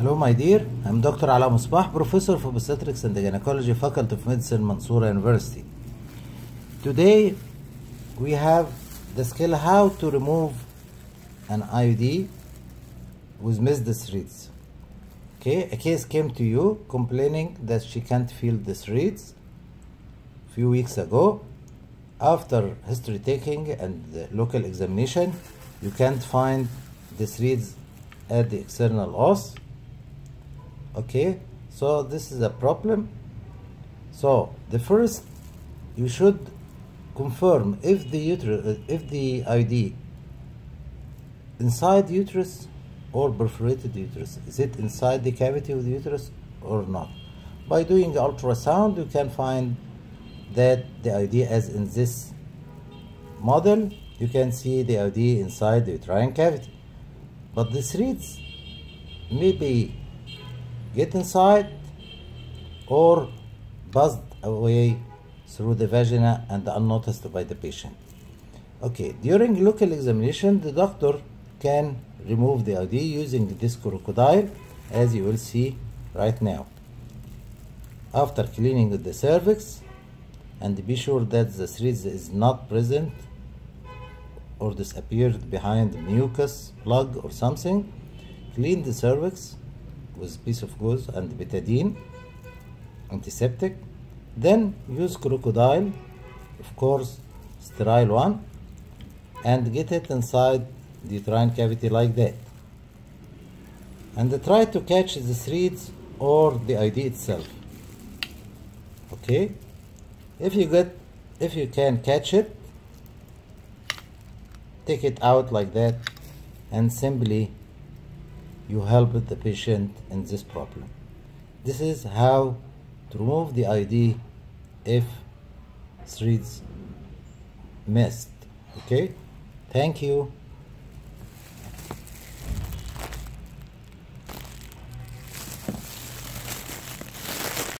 Hello, my dear. I'm Dr. Alaa Mosbah, Professor of Obstetrics and Gynecology, Faculty of Medicine, Mansoura University. Today, we have the skill how to remove an IUD with missed the threads. Okay, a case came to you complaining that she can't feel the threads a few weeks ago. After history taking and the local examination, you can't find the threads at the external os okay so this is a problem. So the first you should confirm if the uterus uh, if the IUD inside uterus or perforated uterus. Is it inside the cavity of the uterus or not? By doing ultrasound you can find that the IUD as in this model you can see the IUD inside the uterine cavity. But this reads maybe get inside or buzzed away through the vagina and unnoticed by the patient. Okay, during local examination, the doctor can remove the IUD using this crocodile as you will see right now. After cleaning the cervix and be sure that the threads is not present or disappeared behind the mucus plug or something, clean the cervix with piece of gauze and betadine antiseptic then use crocodile of course sterile one and get it inside the uterine cavity like that. And try to catch the threads or the IUD itself. Okay? If you get if you can catch it take it out like that and simply you help the patient in this problem. This is how to remove the IUD if threads missed. Okay, thank you.